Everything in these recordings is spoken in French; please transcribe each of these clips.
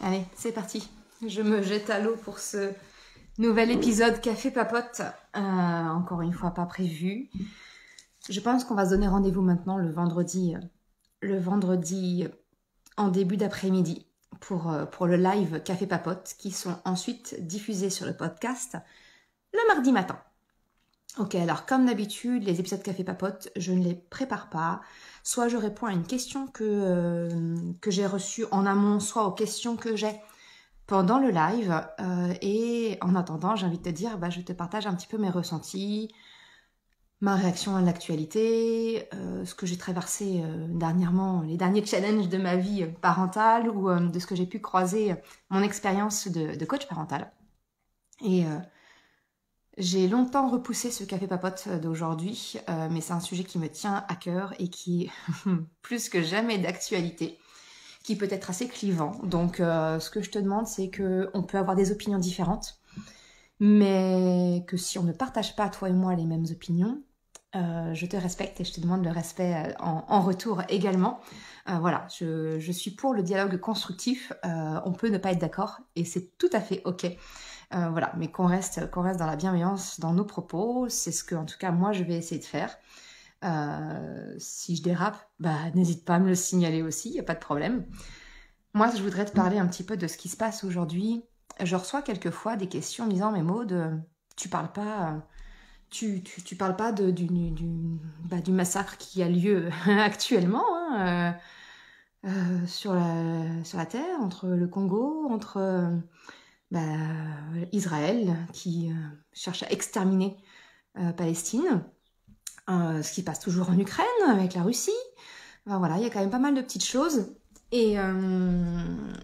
Allez, c'est parti. Je me jette à l'eau pour ce nouvel épisode Café Papote. Euh, encore une fois, pas prévu. Je pense qu'on va se donner rendez-vous maintenant le vendredi, euh, le vendredi en début d'après-midi pour, euh, pour le live Café Papote qui sont ensuite diffusés sur le podcast le mardi matin. Ok, alors comme d'habitude, les épisodes Café Papote, je ne les prépare pas. Soit je réponds à une question que, euh, j'ai reçue en amont, soit aux questions que j'ai pendant le live. Euh, et en attendant, j'ai envie de te dire, bah, je te partage un petit peu mes ressentis, ma réaction à l'actualité, euh, ce que j'ai traversé dernièrement, les derniers challenges de ma vie parentale ou de ce que j'ai pu croiser, mon expérience de, de, coach parental. Et j'ai longtemps repoussé ce café papote d'aujourd'hui, euh, mais c'est un sujet qui me tient à cœur et qui est plus que jamais d'actualité, qui peut être assez clivant. Donc, euh, ce que je te demande, c'est que on peut avoir des opinions différentes, mais que si on ne partage pas toi et moi les mêmes opinions, euh, je te respecte et je te demande le respect en, retour également. voilà, je, suis pour le dialogue constructif. on peut ne pas être d'accord et c'est tout à fait ok. Euh, voilà, mais qu'on reste, qu'on reste dans la bienveillance dans nos propos, c'est ce que, en tout cas, moi, je vais essayer de faire. Euh, si je dérape, bah, n'hésite pas à me le signaler aussi, il n'y a pas de problème. Moi, je voudrais te parler un petit peu de ce qui se passe aujourd'hui. Je reçois quelquefois des questions me disant, mais Maud, tu parles pas, tu, tu, parles pas de, du, bah, du, massacre qui a lieu actuellement hein, euh, sur, la, sur la terre, entre le Congo, entre bah, Israël qui euh, cherche à exterminer euh, Palestine, euh, ce qui passe toujours en Ukraine avec la Russie. voilà, il y a quand même pas mal de petites choses. Et,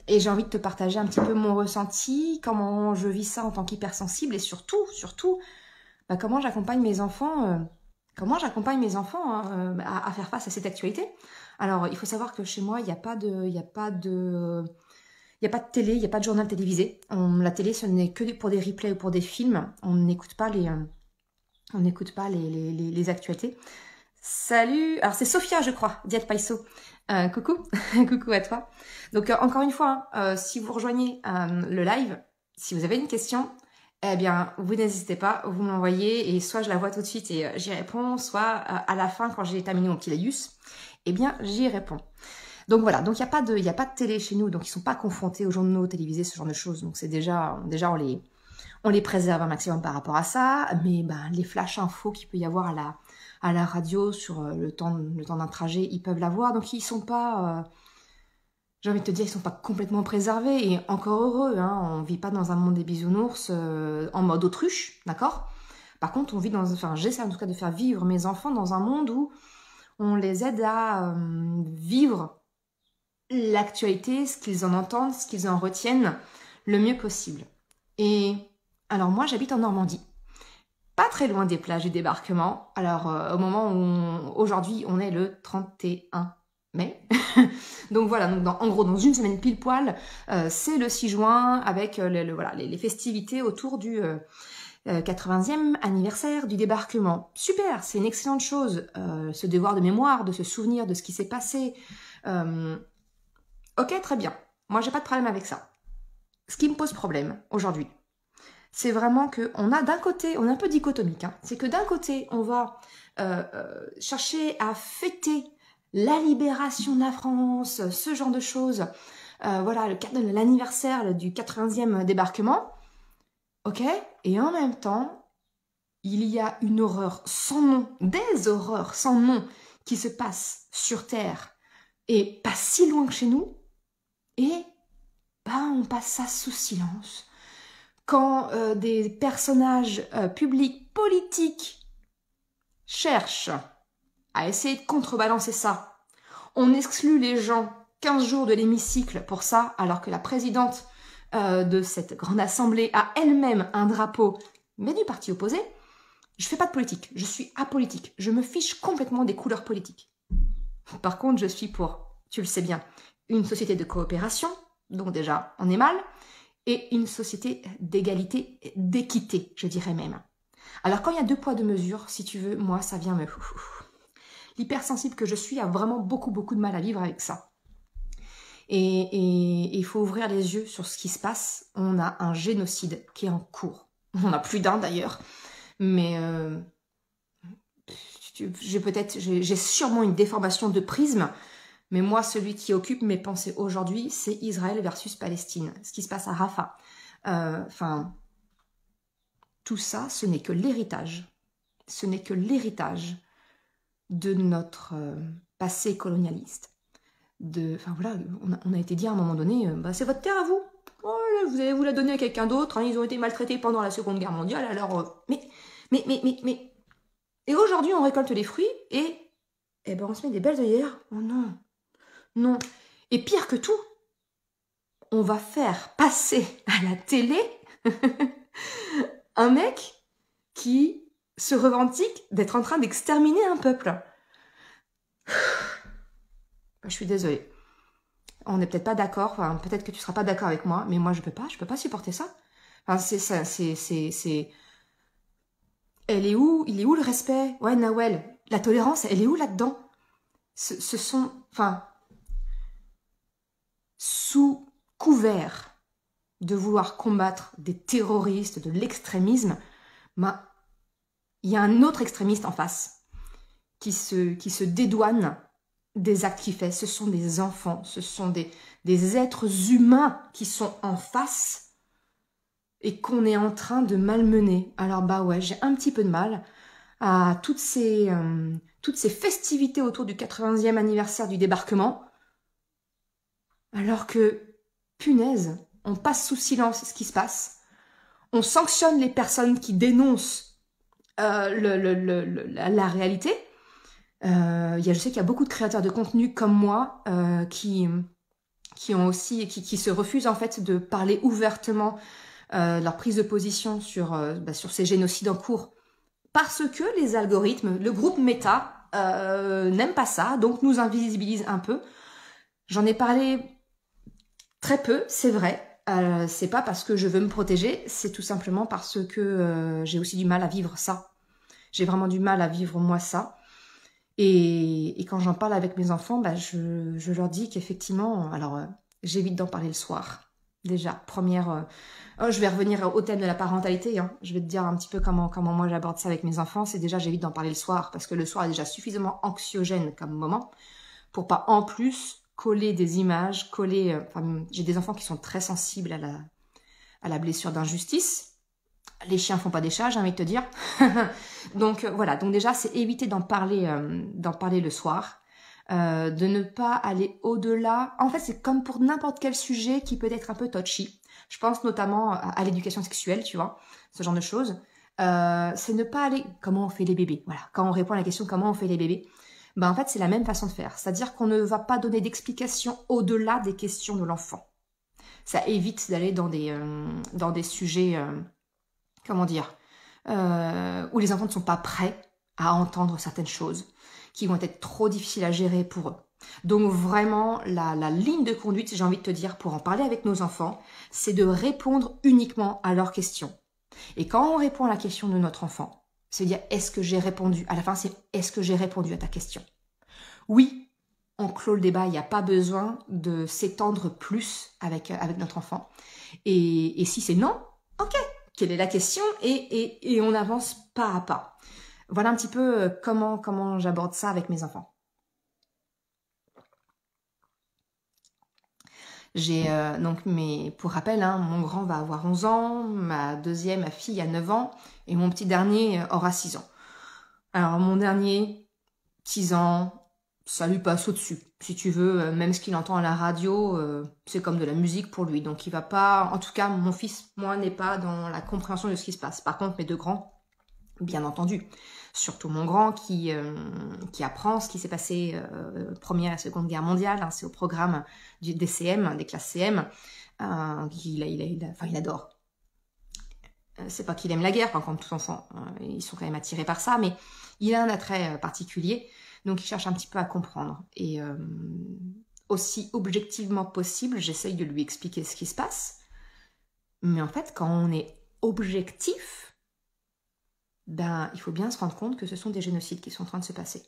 j'ai envie de te partager un petit peu mon ressenti, comment je vis ça en tant qu'hypersensible et surtout, surtout, bah, comment j'accompagne mes enfants, comment j'accompagne mes enfants hein, à, faire face à cette actualité. Alors, il faut savoir que chez moi, il n'y a pas de il n'y a pas de télé, il n'y a pas de journal télévisé. la télé, ce n'est que pour des replays ou pour des films. On n'écoute pas les, euh, on n'écoute pas les, les, actualités. Salut Alors c'est Sophia, je crois, Diet Paiso. Euh, coucou, coucou à toi. Donc euh, encore une fois, si vous rejoignez le live, si vous avez une question, eh bien, vous n'hésitez pas, vous m'envoyez et soit je la vois tout de suite et j'y réponds, soit à la fin quand j'ai terminé mon petit laïus, eh bien j'y réponds. Donc voilà, donc il n'y a, pas de, a pas de télé chez nous, donc ils sont pas confrontés aux journaux télévisés, ce genre de choses. Donc c'est déjà, déjà on les, préserve un maximum par rapport à ça. Mais ben, les flash infos qu'il peut y avoir à la, à la radio sur euh, le temps, d'un trajet, ils peuvent l'avoir. Donc ils sont pas, euh, j'ai envie de te dire, ils sont pas complètement préservés. Et encore heureux, hein, on vit pas dans un monde des bisounours euh, en mode autruche, d'accord? Par contre, on vit dans, enfin j'essaie en tout cas de faire vivre mes enfants dans un monde où on les aide à vivre l'actualité, ce qu'ils en entendent, ce qu'ils en retiennent le mieux possible. Et alors moi j'habite en Normandie, pas très loin des plages du débarquement. Alors euh, au moment où aujourd'hui on est le 31 mai. donc voilà, donc en gros dans une semaine pile poil, euh, c'est le 6 juin avec euh, voilà, les, festivités autour du 80e anniversaire du débarquement. Super, c'est une excellente chose, ce devoir de mémoire, de se souvenir de ce qui s'est passé. Ok, très bien. Moi, j'ai pas de problème avec ça. Ce qui me pose problème aujourd'hui, c'est vraiment que on a d'un côté, on est un peu dichotomique, hein. c'est que d'un côté, on va euh, euh, chercher à fêter la libération de la France, ce genre de choses. Euh, voilà, l'anniversaire du 80e débarquement. Ok Et en même temps, il y a une horreur sans nom, des horreurs sans nom qui se passent sur Terre et pas si loin que chez nous, et bah, on passe ça sous silence. Quand euh, des personnages euh, publics politiques cherchent à essayer de contrebalancer ça, on exclut les gens 15 jours de l'hémicycle pour ça, alors que la présidente euh, de cette grande assemblée a elle-même un drapeau, mais du parti opposé, je fais pas de politique, je suis apolitique, je me fiche complètement des couleurs politiques. Par contre, je suis pour, tu le sais bien, une société de coopération, donc déjà on est mal, et une société d'égalité, d'équité, je dirais même. Alors quand il y a deux poids, deux mesures, si tu veux, moi ça vient me... L'hypersensible que je suis a vraiment beaucoup beaucoup de mal à vivre avec ça. Et il faut ouvrir les yeux sur ce qui se passe. On a un génocide qui est en cours. On a plus d'un d'ailleurs. Mais euh, peut-être, j'ai sûrement une déformation de prisme. Mais moi, celui qui occupe mes pensées aujourd'hui, c'est Israël versus Palestine. Ce qui se passe à Rafah. Euh, enfin, tout ça, ce n'est que l'héritage. Ce n'est que l'héritage de notre euh, passé colonialiste. Enfin voilà, on a, été dit à un moment donné, bah, c'est votre terre à vous. Oh, vous allez vous la donner à quelqu'un d'autre. Hein, ils ont été maltraités pendant la Seconde Guerre mondiale. Alors, mais mais, mais, mais, mais. Et aujourd'hui, on récolte les fruits et. Eh ben, on se met des belles œillères. Oh non. Non. Et pire que tout, on va faire passer à la télé un mec qui se revendique d'être en train d'exterminer un peuple. Je suis désolée. On n'est peut-être pas d'accord, peut-être que tu seras pas d'accord avec moi, mais moi je peux pas, je peux pas supporter ça. Enfin, c'est ça, c'est, c'est, elle est où Il est où le respect? Ouais, Nawel, la tolérance, elle est où là-dedans? Ce, sont, enfin, sous couvert de vouloir combattre des terroristes, de l'extrémisme, ben, il y a un autre extrémiste en face qui se, dédouane des actes qu'il fait. Ce sont des enfants, ce sont des, des êtres humains qui sont en face et qu'on est en train de malmener. Alors bah ouais, j'ai un petit peu de mal à toutes ces, euh, toutes ces festivités autour du 80e anniversaire du débarquement, alors que, punaise, on passe sous silence ce qui se passe, on sanctionne les personnes qui dénoncent euh, la, réalité. Euh, y a, je sais qu'il y a beaucoup de créateurs de contenu comme moi euh, qui, qui ont aussi qui, qui se refusent en fait de parler ouvertement euh, leur prise de position sur, bah, sur ces génocides en cours parce que les algorithmes, le groupe Meta n'aime pas ça, donc nous invisibilise un peu. J'en ai parlé très peu, c'est vrai. Euh, c'est pas parce que je veux me protéger, c'est tout simplement parce que j'ai aussi du mal à vivre ça. J'ai vraiment du mal à vivre moi ça. Et, quand j'en parle avec mes enfants, bah, je, je leur dis qu'effectivement, alors j'évite d'en parler le soir. Déjà, première, je vais revenir au thème de la parentalité. Hein. Je vais te dire un petit peu comment, comment moi j'aborde ça avec mes enfants. C'est déjà, j'évite d'en parler le soir parce que le soir est déjà suffisamment anxiogène comme moment pour pas en plus coller des images, coller. Euh, j'ai des enfants qui sont très sensibles à la, à la blessure d'injustice. Les chiens font pas des chats, j'ai envie de te dire. donc euh, voilà. Donc déjà, c'est éviter d'en parler, euh, d'en parler le soir. de ne pas aller au-delà. En fait, c'est comme pour n'importe quel sujet qui peut être un peu touchy. Je pense notamment à, l'éducation sexuelle, tu vois, ce genre de choses. C'est ne pas aller comment on fait les bébés. Voilà, quand on répond à la question comment on fait les bébés, ben en fait c'est la même façon de faire. C'est-à-dire qu'on ne va pas donner d'explication au-delà des questions de l'enfant. Ça évite d'aller dans des euh, dans des sujets, euh, comment dire, où les enfants ne sont pas prêts à entendre certaines choses, qui vont être trop difficiles à gérer pour eux. Donc vraiment, la, ligne de conduite, j'ai envie de te dire, pour en parler avec nos enfants, c'est de répondre uniquement à leurs questions. Et quand on répond à la question de notre enfant, c'est dire est-ce que j'ai répondu À la fin, c'est est-ce que j'ai répondu à ta question? Oui, on clôt le débat, il n'y a pas besoin de s'étendre plus avec, avec notre enfant. Et, si c'est non, ok, quelle est la question? Et, et, on avance pas à pas. Voilà un petit peu euh, comment, comment j'aborde ça avec mes enfants. J'ai euh, donc pour rappel, hein, mon grand va avoir 11 ans, ma deuxième, fille a 9 ans et mon petit dernier euh, aura 6 ans. Alors mon dernier, 6 ans, ça lui passe au-dessus. Si tu veux, euh, même ce qu'il entend à la radio, c'est comme de la musique pour lui. Donc il va pas, en tout cas mon fils, moi, n'est pas dans la compréhension de ce qui se passe. Par contre mes deux grands, bien entendu surtout mon grand qui, euh, qui apprend ce qui s'est passé euh, Première et Seconde Guerre mondiale. Hein, c'est au programme du DCM, des classes CM. Euh, il, enfin, adore. C'est pas qu'il aime la guerre, par contre, tous enfants, ils sont quand même attirés par ça, mais il a un attrait particulier, donc il cherche un petit peu à comprendre. Et aussi objectivement possible, j'essaye de lui expliquer ce qui se passe. Mais en fait, quand on est objectif, ben, il faut bien se rendre compte que ce sont des génocides qui sont en train de se passer.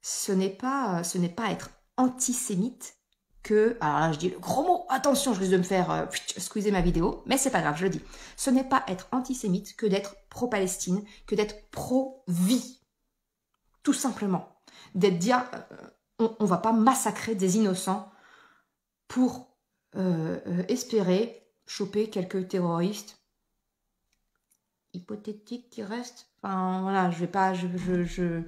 Ce n'est pas, ce n'est pas être antisémite que, alors là je dis le gros mot, attention, je risque de me faire euh, squeezer ma vidéo, mais c'est pas grave, je le dis. Ce n'est pas être antisémite que d'être pro-Palestine, que d'être pro-vie. Tout simplement. D'être dire, euh, on, va pas massacrer des innocents pour euh, espérer choper quelques terroristes hypothétiques qui restent. Enfin voilà, je vais pas, je, je,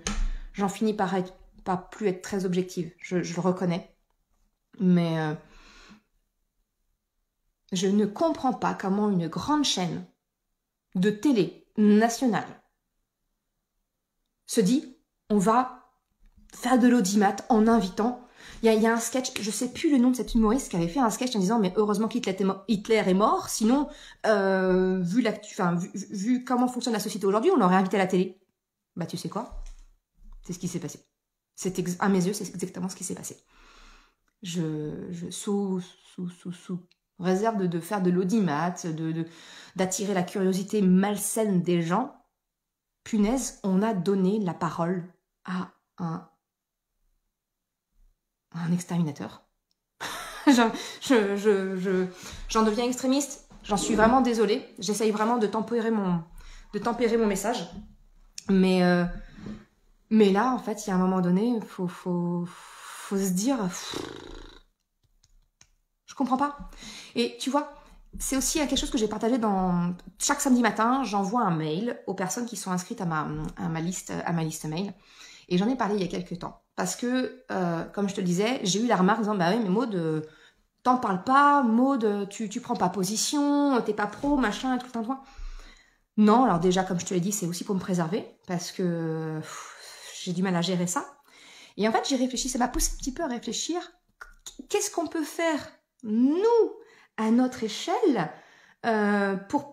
j'en finis par être, pas plus être très objective, je, je le reconnais. Mais euh, je ne comprends pas comment une grande chaîne de télé nationale se dit on va faire de l'audimat en invitant. Il y, a un sketch, je sais plus le nom de cet humoriste qui avait fait un sketch en disant mais heureusement qu'Hitler est mort, sinon euh, vu, la, vu, comment fonctionne la société aujourd'hui, on l'aurait invité à la télé. Bah tu sais quoi? C'est ce qui s'est passé. C'est à mes yeux, c'est exactement ce qui s'est passé je, sous, sous, sous réserve de, faire de l'audimat, de, d'attirer la curiosité malsaine des gens, punaise, on a donné la parole à un, un exterminateur. j'en je, je, deviens extrémiste, j'en suis vraiment désolée, j'essaye vraiment de tempérer mon, de tempérer mon message. Mais, euh, mais là, en fait, il y a un moment donné, il faut, faut, se dire, je comprends pas. Et tu vois, c'est aussi quelque chose que j'ai partagé dans chaque samedi matin. J'envoie un mail aux personnes qui sont inscrites à ma, à ma liste, à ma liste mail. Et j'en ai parlé il y a quelques temps. Parce que, euh, comme je te disais, j'ai eu la remarque en disant, bah oui, mais Maud, euh, t'en parles pas, Maud, tu, tu prends pas position, t'es pas pro, machin, tout le temps. Non, alors déjà, comme je te l'ai dit, c'est aussi pour me préserver, parce que j'ai du mal à gérer ça. Et en fait, j'ai réfléchi, ça m'a poussé un petit peu à réfléchir, qu'est-ce qu'on peut faire nous, à notre échelle, euh, pour,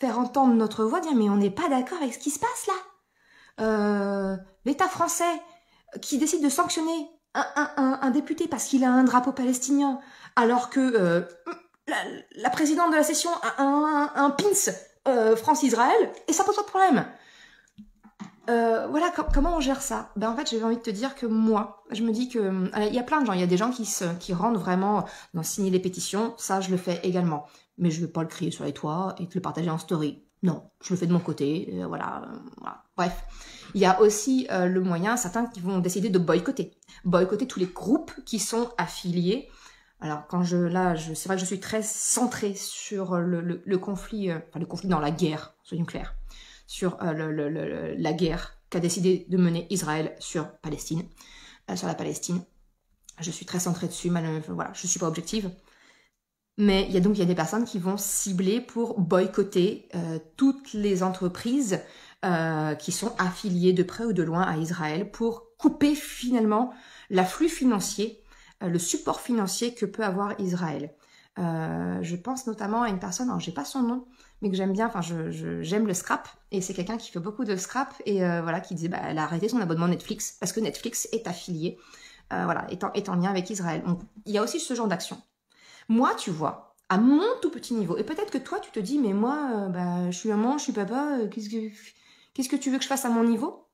faire entendre notre voix, dire mais on n'est pas d'accord avec ce qui se passe là? Euh, L'État français qui décide de sanctionner un, député parce qu'il a un drapeau palestinien, alors que euh, la, présidente de la session a un, pins France-Israël, et ça pose pas de problème. Euh, voilà, comment on gère ça? Ben en fait, j'avais envie de te dire que moi, je me dis que euh, il y a plein de gens, il y a des gens qui se, qui rentrent vraiment dans signer les pétitions. Ça, je le fais également, mais je vais pas le crier sur les toits et te le partager en story. Non, je le fais de mon côté. Euh, voilà, Bref, il y a aussi le moyen, certains qui vont décider de boycotter, boycotter tous les groupes qui sont affiliés. Alors quand je là, je, c'est vrai que je suis très centrée sur le, conflit, enfin le conflit dans la guerre, soyons clairs sur euh, la guerre qu'a décidé de mener Israël sur Palestine, euh, sur la Palestine. Je suis très centrée dessus, mais voilà, je suis pas objective. Mais il y a donc il y a des personnes qui vont cibler pour boycotter euh, toutes les entreprises qui sont affiliées de près ou de loin à Israël pour couper finalement l'afflux financier, le support financier que peut avoir Israël. je pense notamment à une personne, alors j'ai pas son nom, mais que j'aime bien. Enfin, je, j'aime le scrap et c'est quelqu'un qui fait beaucoup de scrap et euh, voilà qui disait bah, elle a arrêté son abonnement Netflix parce que Netflix est affilié, euh, voilà, est en, est en, lien avec Israël. Donc il y a aussi ce genre d'action. Moi, tu vois, à mon tout petit niveau, et peut-être que toi tu te dis mais moi, euh, bah, je suis maman, je suis papa, qu'est-ce que qu'est-ce que tu veux que je fasse à mon niveau?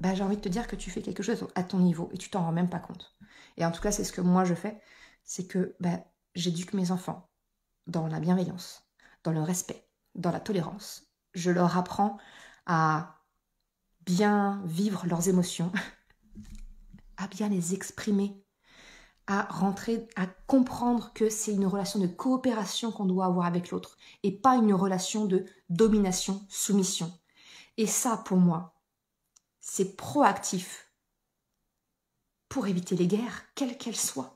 Bah, j'ai envie de te dire que tu fais quelque chose à ton niveau et tu t'en rends même pas compte. Et en tout cas, c'est ce que moi je fais, c'est que bah, j'éduque mes enfants dans la bienveillance, dans le respect, dans la tolérance. Je leur apprends à bien vivre leurs émotions, à bien les exprimer, à rentrer, à comprendre que c'est une relation de coopération qu'on doit avoir avec l'autre et pas une relation de domination, soumission. Et ça, pour moi, c'est proactif pour éviter les guerres, quelles qu'elles soient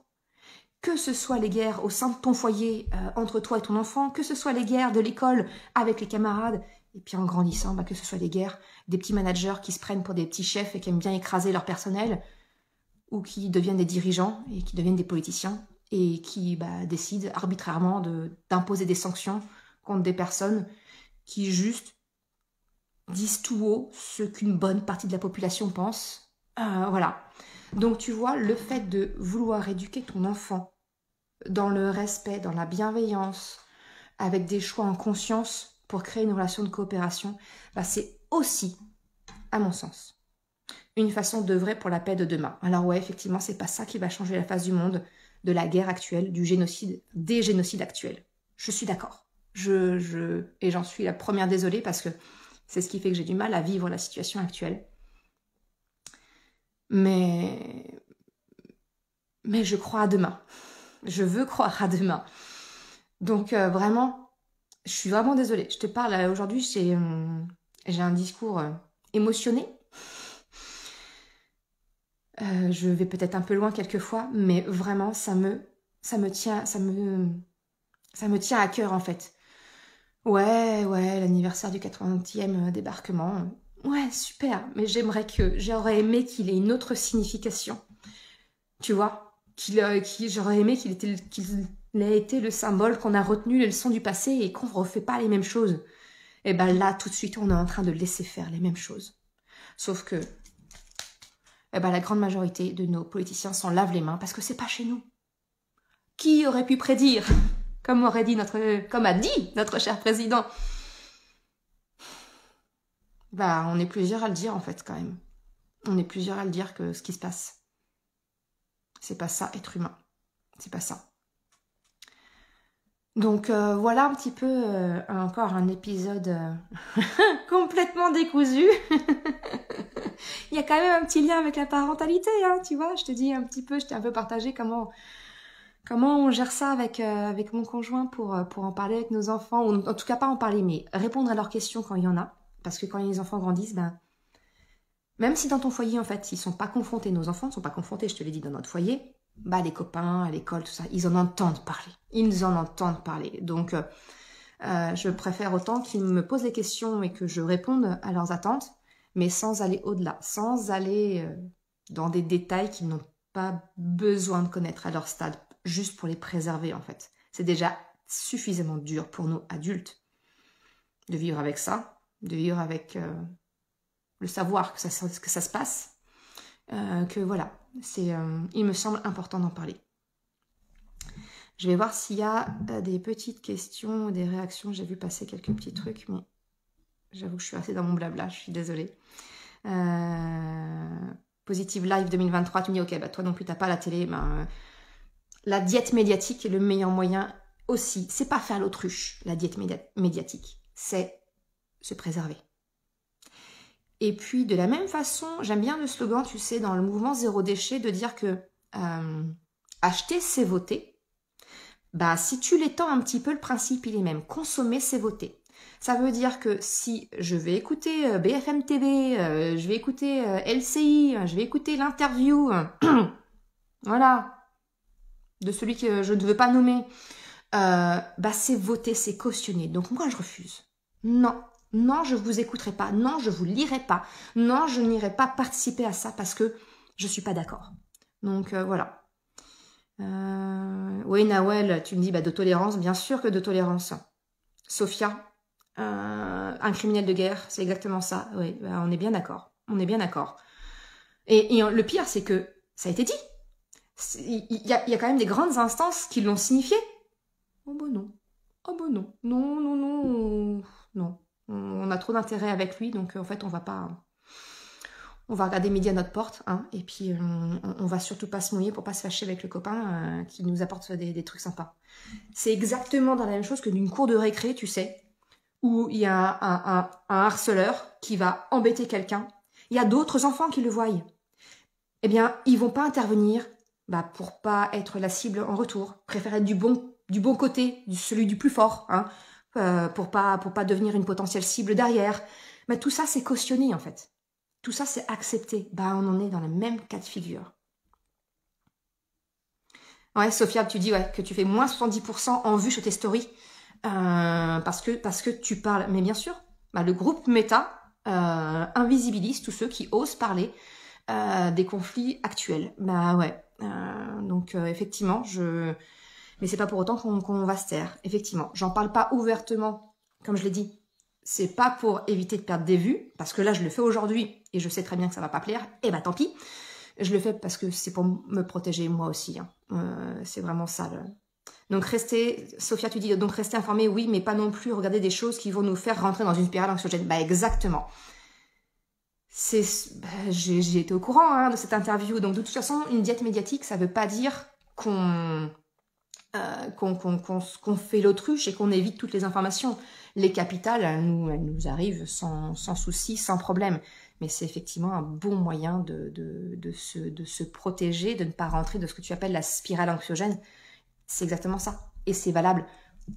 que ce soit les guerres au sein de ton foyer euh, entre toi et ton enfant, que ce soit les guerres de l'école avec les camarades, et puis en grandissant, bah, que ce soit les guerres des petits managers qui se prennent pour des petits chefs et qui aiment bien écraser leur personnel, ou qui deviennent des dirigeants et qui deviennent des politiciens, et qui bah, décident arbitrairement d'imposer des sanctions contre des personnes qui juste disent tout haut ce qu'une bonne partie de la population pense. Euh, voilà. Donc tu vois, le fait de vouloir éduquer ton enfant dans le respect, dans la bienveillance, avec des choix en conscience pour créer une relation de coopération, bah, c'est aussi, à mon sens, une façon d'œuvrer pour la paix de demain. Alors ouais, effectivement, c'est pas ça qui va changer la face du monde, de la guerre actuelle, du génocide, des génocides actuels. Je suis d'accord. Je, je, et j'en suis la première désolée parce que c'est ce qui fait que j'ai du mal à vivre la situation actuelle. Mais, mais je crois à demain. Je veux croire à demain. Donc euh, vraiment, je suis vraiment désolée. Je te parle euh, aujourd'hui, j'ai, euh, j'ai un discours émotionné. Je vais peut-être un peu loin quelquefois, mais vraiment, ça me, ça me tient, ça me, ça me tient à cœur en fait. Ouais, ouais, l'anniversaire du 80e débarquement. Ouais, super, mais j'aimerais que, j'aurais aimé qu'il ait une autre signification. Tu vois, qu'il, j'aurais aimé qu'il qu'il ait été le symbole qu'on a retenu les leçons du passé et qu'on ne refait pas les mêmes choses. Et ben là, tout de suite, on est en train de laisser faire les mêmes choses. Sauf que, eh ben la grande majorité de nos politiciens s'en lavent les mains parce que c'est pas chez nous. Qui aurait pu prédire, comme aurait dit notre, comme a dit notre cher président, bah, on est plusieurs à le dire en fait quand même. On est plusieurs à le dire que ce qui se passe, c'est pas ça être humain. C'est pas ça. Donc euh, voilà un petit peu euh, encore un épisode euh, complètement décousu. Il y a quand même un petit lien avec la parentalité, hein, tu vois. Je te dis un petit peu, je t'ai un peu partagé comment comment on gère ça avec avec mon conjoint pour pour en parler avec nos enfants, ou en tout cas pas en parler, mais répondre à leurs questions quand il y en a, parce que quand les enfants grandissent, ben même si dans ton foyer en fait ils sont pas confrontés, nos enfants ne sont pas confrontés, je te l'ai dit dans notre foyer, bah, les copains, à l'école, tout ça, ils en entendent parler. Ils en entendent parler. Donc, euh, euh, je préfère autant qu'ils me posent des questions et que je réponde à leurs attentes, mais sans aller au-delà, sans aller euh, dans des détails qu'ils n'ont pas besoin de connaître à leur stade, juste pour les préserver en fait. C'est déjà suffisamment dur pour nous adultes de vivre avec ça, de vivre avec le savoir que ça, que ça se passe, que voilà, c'est, euh, il me semble important d'en parler. Je vais voir s'il y a euh, des petites questions, des réactions. J'ai vu passer quelques petits trucs, mais j'avoue que je suis assez dans mon blabla, je suis désolée. Euh, Positive Live 2023, tu me dis, ok, bah toi non plus, t'as pas la télé. Ben, la diète médiatique est le meilleur moyen aussi. C'est pas faire l'autruche, la diète médiatique. C'est se préserver. Et puis de la même façon, j'aime bien le slogan, tu sais, dans le mouvement zéro déchet, de dire que euh, acheter, c'est voter. Bah, si tu l'étends un petit peu, le principe, il est même. Consommer, c'est voter. Ça veut dire que si je vais écouter euh, BFM TV, euh, je vais écouter LCI, je vais écouter l'interview, voilà, de celui que je ne veux pas nommer, bah c'est voter, c'est cautionner. Donc moi, je refuse. Non, non, je ne vous écouterai pas. Non, je vous lirai pas. Non, je n'irai pas participer à ça parce que je ne suis pas d'accord. Donc euh, voilà. Euh, oui, Nawel, tu me dis bah, de tolérance. Bien sûr que de tolérance. Sophia, euh, un criminel de guerre, c'est exactement ça. Oui, bah, on est bien d'accord. On est bien d'accord. Et, le pire, c'est que ça a été dit. Il y, a, quand même des grandes instances qui l'ont signifié. Oh bah non. Oh bah non. Non, non, non. Non. On, a trop d'intérêt avec lui, donc euh, en fait, on va pas. On va regarder midi à notre porte, hein, et puis euh, on, va surtout pas se mouiller pour pas se fâcher avec le copain euh, qui nous apporte des, trucs sympas. C'est exactement dans la même chose que d'une cour de récré, tu sais, où il y a un, harceleur qui va embêter quelqu'un. Il y a d'autres enfants qui le voient. Eh bien, ils vont pas intervenir bah, pour pas être la cible en retour, préfèrent être du bon, du bon côté, celui du plus fort, hein, euh, pour pas pour pas devenir une potentielle cible derrière. Mais tout ça c'est cautionné en fait. Tout ça c'est accepté. Bah on en est dans le même cas de figure. Ouais, Sophia, tu dis que tu fais moins 70% en vue sur tes stories euh, parce que parce que tu parles. Mais bien sûr, bah, le groupe Meta euh, invisibilise tous ceux qui osent parler des conflits actuels. Bah ouais. donc effectivement, je mais c'est pas pour autant qu'on va se taire. Effectivement, j'en parle pas ouvertement, comme je l'ai dit. C'est pas pour éviter de perdre des vues, parce que là je le fais aujourd'hui et je sais très bien que ça va pas plaire, et bah tant pis. Je le fais parce que c'est pour me protéger moi aussi. Hein. Euh, c'est vraiment ça. Donc rester, Sophia, tu dis donc rester informé, oui, mais pas non plus regarder des choses qui vont nous faire rentrer dans une spirale anxiogène. Bah exactement. bah, j'ai été au courant hein, de cette interview. Donc de toute façon, une diète médiatique, ça veut pas dire qu'on euh, qu'on fait l'autruche et qu'on évite toutes les informations. Les capitales, elles nous, arrivent sans, souci, sans problème. Mais c'est effectivement un bon moyen de, se, protéger, de ne pas rentrer de ce que tu appelles la spirale anxiogène. C'est exactement ça. Et c'est valable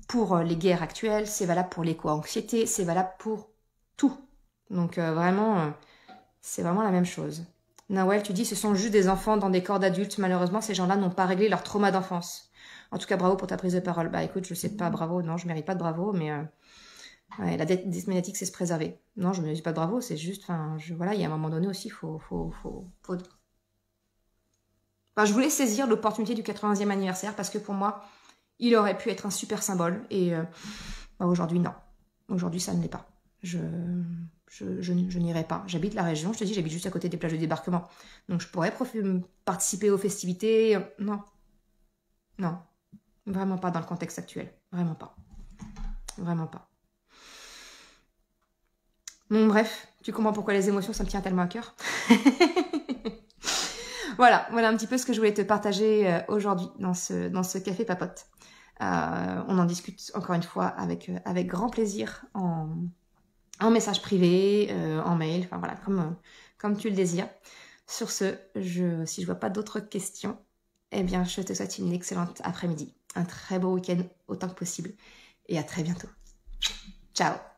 pour euh, les guerres actuelles, c'est valable pour l'éco-anxiété, c'est valable pour tout. Donc euh, vraiment, c'est vraiment la même chose. Nawel, tu dis ce sont juste des enfants dans des corps d'adultes. Malheureusement, ces gens-là n'ont pas réglé leur trauma d'enfance. En tout cas, bravo pour ta prise de parole. Bah écoute, je sais pas, bravo, non, je mérite pas de bravo, mais la dette dysménatique, c'est se préserver. Non, je ne dis pas de bravo, c'est juste, enfin, voilà, il y a un moment donné aussi, il faut, faut, faut, je voulais saisir l'opportunité du 80e anniversaire parce que pour moi, il aurait pu être un super symbole. Et euh, bah, aujourd'hui, non. Aujourd'hui, ça ne l'est pas. Je, n'irai pas. J'habite la région, je te dis, j'habite juste à côté des plages de débarquement. Donc je pourrais participer aux festivités. Non. Non. Vraiment pas dans le contexte actuel. Vraiment pas. Vraiment pas. Bon, bref, tu comprends pourquoi les émotions, ça me tient tellement à cœur. voilà, voilà un petit peu ce que je voulais te partager euh, aujourd'hui dans ce, dans ce café papote. Euh, on en discute encore une fois avec, euh, avec grand plaisir en, en message privé, en mail, enfin voilà, comme, comme tu le désires. Sur ce, je, si je vois pas d'autres questions, eh bien, je te souhaite une excellente après-midi, un très beau week-end autant que possible, et à très bientôt. Ciao